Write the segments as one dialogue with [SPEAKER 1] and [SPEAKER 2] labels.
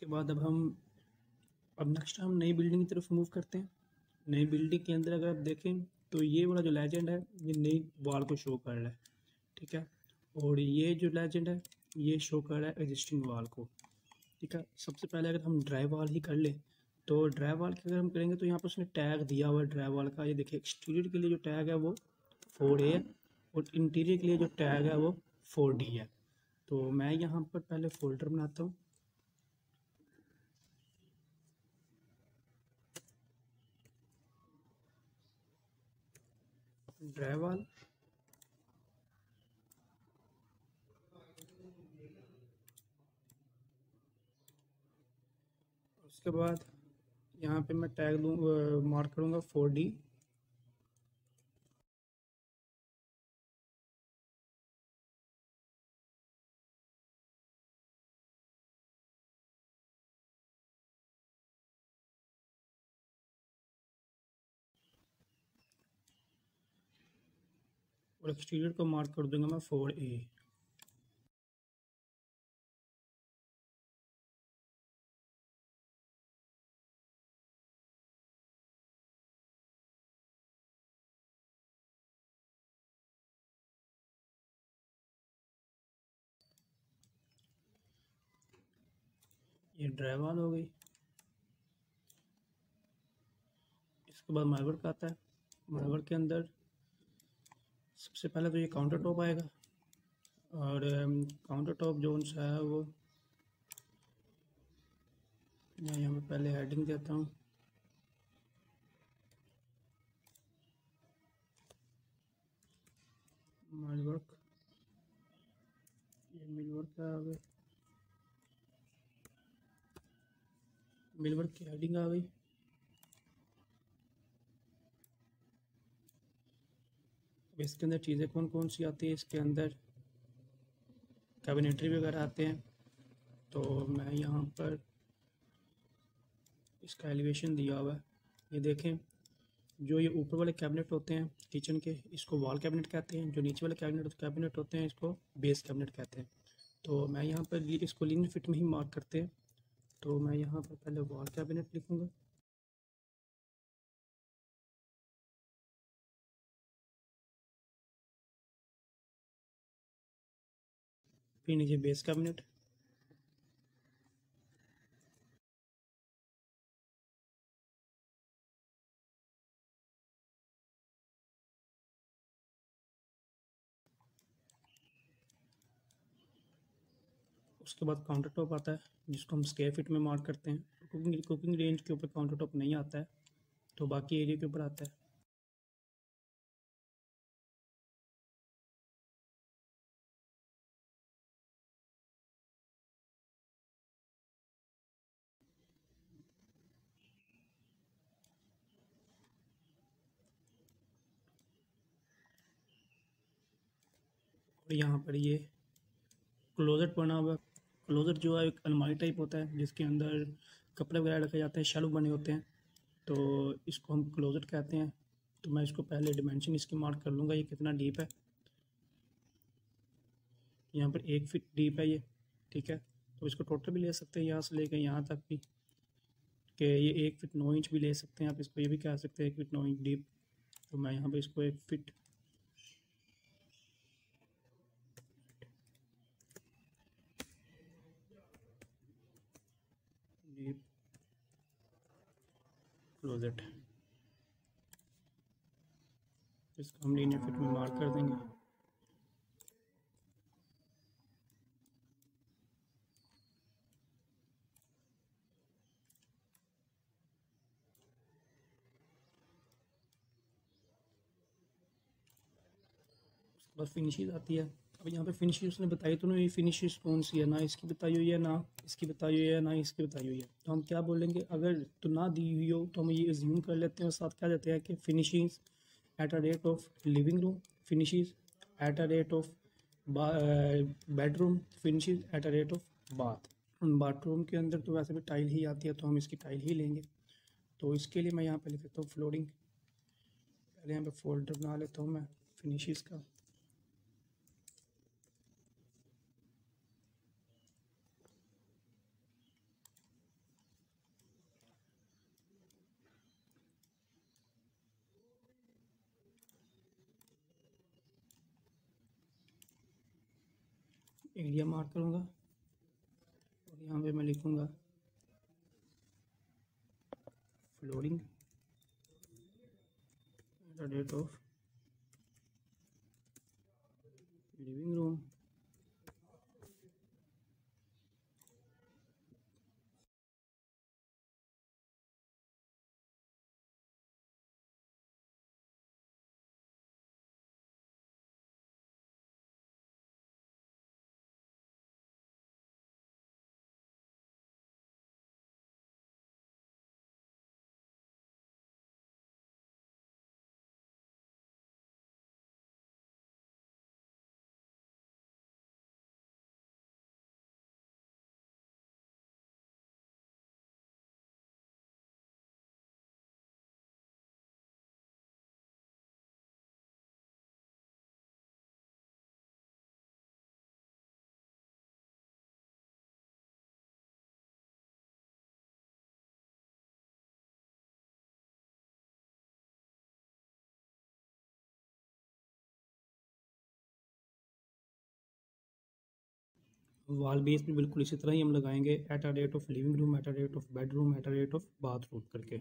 [SPEAKER 1] کے بعد اب ہم اب نیکسٹ ہم نئی بلڈنگ کی طرف موو کرتے ہیں۔ نئی بلڈنگ کے اندر اگر آپ دیکھیں تو یہ والا جو لیجنڈ ہے، یہ نئی وال کو شو کر رہا ہے۔ ٹھیک ہے؟ اور یہ جو لیجنڈ ہے، یہ شو کر رہا ہے ایگزسٹنگ وال کو۔ ٹھیک ہے؟ سب سے پہلے اگر ہم ڈرائی وال ہی کر لیں، تو ڈرائی وال کی اگر ہم کریں گے تو یہاں پر اس نے ٹیگ دیا ہوا ہے ڈرائی وال کا۔ یہ دیکھیں ایکسٹیریئر کے لیے جو ٹیگ ہے وہ فور اے ہے اور انٹیریئر کے لیے جو ٹیگ ہے وہ فور ڈی ہے۔ تو میں یہاں پر پہلے فولڈر بناتا ہوں۔ ڈرائیور اس کے بعد یہاں پہ میں ٹیگ لوں مارک کروں گا فور ڈی اور ایکسٹیریئر کو مارک کر دوں گا میں فور اے یہ ڈرائی وال ہو گئی۔ اس کے بعد مائی ورک آتا ہے۔ مائی ورک کے اندر سب سے پہلے تو یہ کاؤنٹر ٹاپ آئے گا اور um, کاؤنٹر ٹاپ جو ان سا ہے وہ میں یہاں پہ پہلے ہیڈنگ دیتا ہوں۔ مائی ورک یہ مل ورک آ گئے مل ورک کی ہیڈنگ آ گئی۔ اس کے اندر چیزیں کون کون سی آتی ہیں؟ اس کے اندر کیبنیٹری وغیرہ آتے ہیں۔ تو میں یہاں پر اس کا ایلیویشن دیا ہوا ہے۔ یہ دیکھیں، جو یہ اوپر والے کیبنٹ ہوتے ہیں کچن کے، اس کو وال کیبنٹ کہتے ہیں۔ جو نیچے والے کیبنٹ کیبنٹ ہوتے ہیں، اس کو بیس کیبنٹ کہتے ہیں۔ تو میں یہاں پر اس کو لین فٹ میں ہی مارک کرتے ہیں۔ تو میں یہاں پر پہلے وال کیبنٹ لکھوں گا۔ پھر نیچے بیس کیبنٹ اس کے بعد کاؤنٹر ٹاپ آتا ہے، جس کو ہم اسکیئر فٹ میں مارک کرتے ہیں۔ کوکنگ کوکنگ رینج کے اوپر کاؤنٹر ٹاپ نہیں آتا ہے، تو باقی ایریا کے اوپر آتا ہے۔ اور یہاں پر یہ کلوزٹ بنا ہوا کلوزر جو ہے ایک الماری ٹائپ ہوتا ہے، جس کے اندر کپڑے وغیرہ رکھے جاتے ہیں، شیلو بنے ہوتے ہیں۔ تو اس کو ہم کلوزٹ کہتے ہیں۔ تو میں اس کو پہلے ڈیمینشن اس کی مارک کر لوں گا، یہ کتنا ڈیپ ہے۔ یہاں پر ایک فٹ ڈیپ ہے یہ، ٹھیک ہے۔ تو اس کو ٹوٹل بھی لے سکتے ہیں، یہاں سے لے کے یہاں تک بھی۔ کہ یہ ایک فٹ نو انچ بھی لے سکتے ہیں، آپ اس کو یہ بھی کہہ سکتے ہیں ایک فٹ نو انچ ڈیپ تو میں یہاں پہ اس کو ایک فٹ کلوزٹ اس کو ہم لینئر فٹ میں مارک کر دیں گے۔ بس فنشیز آتی ہے۔ اب یہاں پہ فنشیز اس نے بتائی تو نہیں فنشیز کون سی ہے؟ نہ اس کی بتائی ہوئی ہے، نہ اس کی بتائی ہوئی ہے، نہ اس کی بتائی ہوئی ہے۔ تو ہم کیا بولیں گے؟ اگر تو نہ دی ہوئی ہو تو ہم یہ ازیوم کر لیتے ہیں۔ اور ساتھ کیا دیتے ہیں کہ finishes at a rate of living room finishes at a rate of bedroom finishes at a rate of bath bathroom کے اندر تو ویسے بھی ٹائل ہی آتی ہے تو ہم اس کی ٹائل ہی لیں گے۔ تو اس کے لیے میں یہاں پہ لکھ دیتا ہوں فلورنگ پہلے یہاں پہ فولڈر بنا لیتا ہوں میں فنشیز کا۔ ایریا مارک کروں گا اور یہاں پہ میں لکھوں گا flooring date of living room wall base بھی بالکل اسی طرح ہی ہم لگائیں گے. At a rate of living room at a rate of bedroom at a rate of bathroom کر کے.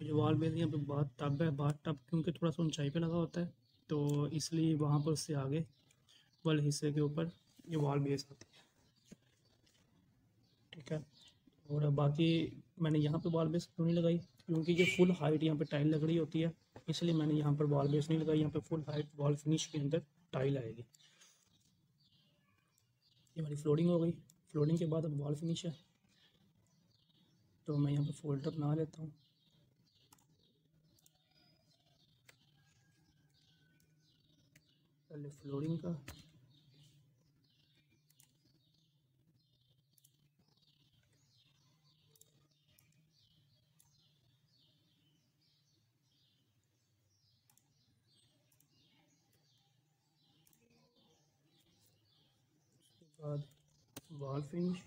[SPEAKER 1] جو وال بیس یہاں پہ بات ٹب ہے، بات ٹب کیونکہ تھوڑا سا اونچائی پہ لگا ہوتا ہے۔ تو اس لیے وہاں پر اس سے آگے والے حصے کے اوپر یہ وال بیس آتی ہے ٹھیک ہے۔ اور باقی میں نے یہاں پہ وال بیس کیوں نہیں لگائی؟ کیونکہ یہ فل ہائٹ یہاں پہ ٹائل لگ رہی ہوتی ہے۔ اس لیے میں نے یہاں پر وال بیس نہیں لگائی، یہاں پہ فل ہائٹ وال فنش کے اندر ٹائل آئے گی۔ یہ ہماری فلورنگ ہو گئی۔ فلورنگ کے بعد اب وال فنش ہے۔ تو میں یہاں پہ فولڈر بنا لیتا ہوں۔ پہلے فلورنگ کا بعد وال فنش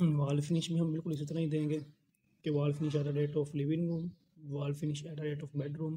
[SPEAKER 1] وال فنش بھی ہم بالکل اسی طرح ہی دیں گے کہ wall finish at rate of living room wall finish at rate of bedroom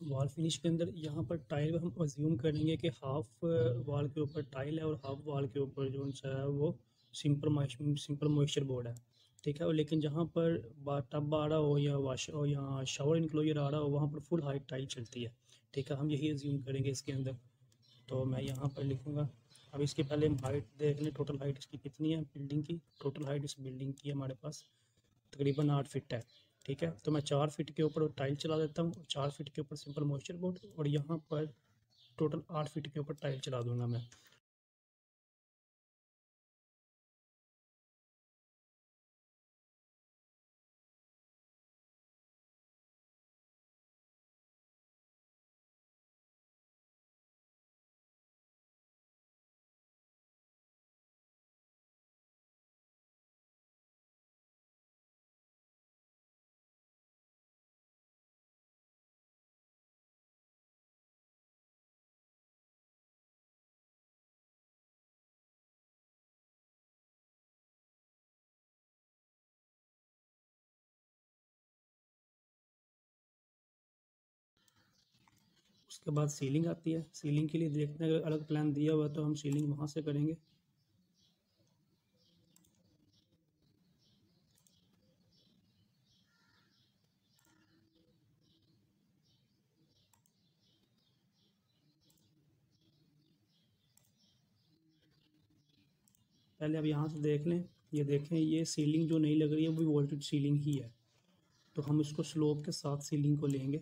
[SPEAKER 1] wall finish کے اندر یہاں پر ٹائل ہم ازیوم کریں گے کہ ہاف وال uh, کے اوپر ٹائل ہے اور ہاف وال کے اوپر جو ہے وہ سمپل سمپل موئسچر بورڈ ہے۔ ٹھیک ہے، اور لیکن جہاں پر ٹب آ رہا ہو یا واش ہو یا شاور انکلوجر آ رہا ہو، وہاں پر فل ہائٹ ٹائل چلتی ہے۔ ٹھیک ہے، ہم یہی ایزیوم کریں گے اس کے اندر۔ تو میں یہاں پر لکھوں گا۔ اب اس کے پہلے ہم ہائٹ دیکھ لیں۔ ٹوٹل ہائٹ اس کی کتنی ہے؟ بلڈنگ کی۔ ٹوٹل ہائٹ اس بلڈنگ کی ہمارے پاس تقریباً آٹھ فٹ ہے۔ ٹھیک ہے؟ تو میں چار فٹ کے اوپر ٹائل چلا دیتا ہوں چار فٹ کے اوپر سمپل موئسچر بورڈ اور یہاں پر ٹوٹل آٹھ فٹ کے اوپر ٹائل چلا دوں گا میں۔ کے بعد سیلنگ آتی ہے۔ سیلنگ کے لیے دیکھتے ہیں اگر الگ پلان دیا ہوا تو ہم سیلنگ وہاں سے کریں گے۔ پہلے اب یہاں سے دیکھ لیں۔ یہ دیکھیں، یہ سیلنگ جو نہیں لگ رہی ہے، وہ وولٹیج سیلنگ ہی ہے۔ تو ہم اس کو سلوپ کے ساتھ سیلنگ کو لیں گے۔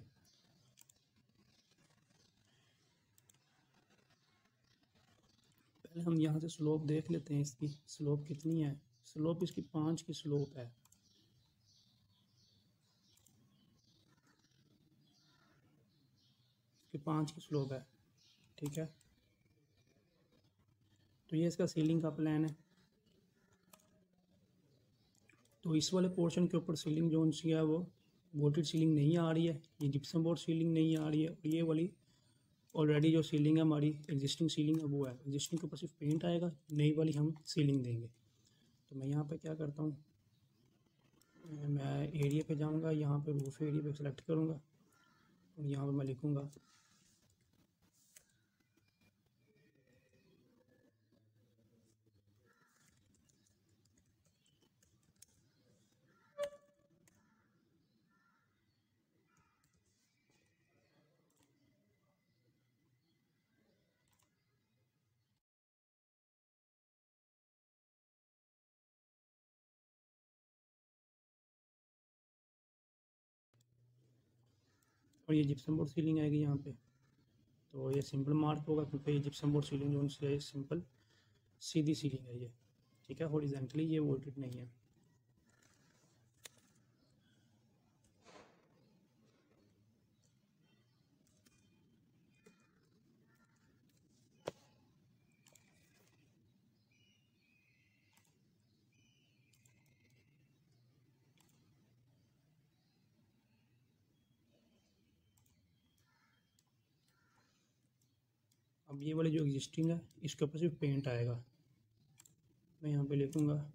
[SPEAKER 1] پہلے ہم یہاں سے سلوپ دیکھ لیتے ہیں اس کی سلوپ کتنی ہے؟ سلوپ اس کی پانچ کی سلوپ ہے۔ اس کی پانچ کی سلوپ ہے، ٹھیک ہے۔ تو یہ اس کا سیلنگ کا پلان ہے۔ تو اس والے پورشن کے اوپر سیلنگ جو سی ہے وہ ووٹڈ سیلنگ نہیں آ رہی ہے، یہ جپسم بورڈ سیلنگ نہیں آ رہی ہے، اور یہ والی آلریڈی جو سیلنگ ہے ہماری ایگزسٹنگ سیلنگ ہے وہ ہے۔ ایگزسٹنگ کے اوپر صرف پینٹ آئے گا، نئی والی ہم سیلنگ دیں گے۔ تو میں یہاں پہ کیا کرتا ہوں؟ میں ایریا پہ جاؤں گا، یہاں پہ روف ایریا پہ سلیکٹ کروں گا اور یہاں پہ میں لکھوں گا اور یہ جپسم بورڈ سیلنگ آئے گی یہاں پہ۔ تو یہ سمپل مارک ہوگا کیونکہ یہ جپسم بورڈ سیلنگ جو ان سے سمپل سیدھی سیلنگ ہے یہ۔ ٹھیک ہے ہوریزنٹلی یہ وولٹڈ نہیں ہے۔ اب یہ والی جو ایگزسٹنگ ہے، اس کے اوپر صرف پینٹ آئے گا۔ میں یہاں پہ لکھوں گا۔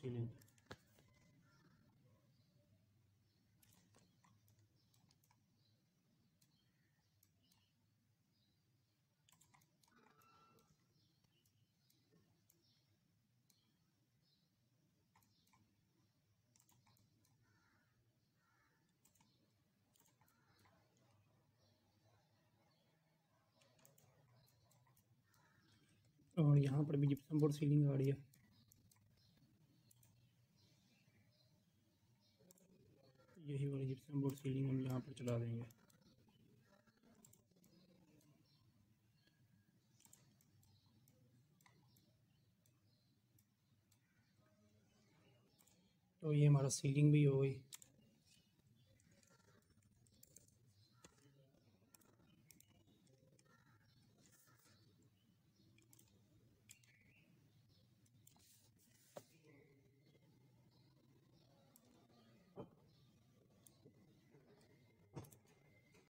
[SPEAKER 1] سیلنگ اور یہاں پر بھی جپسم بورڈ سیلنگ آ رہی ہے۔ یہی والی جپسم بورڈ سیلنگ ہم یہاں پر چلا دیں گے۔ تو یہ ہمارا سیلنگ بھی ہو گئی۔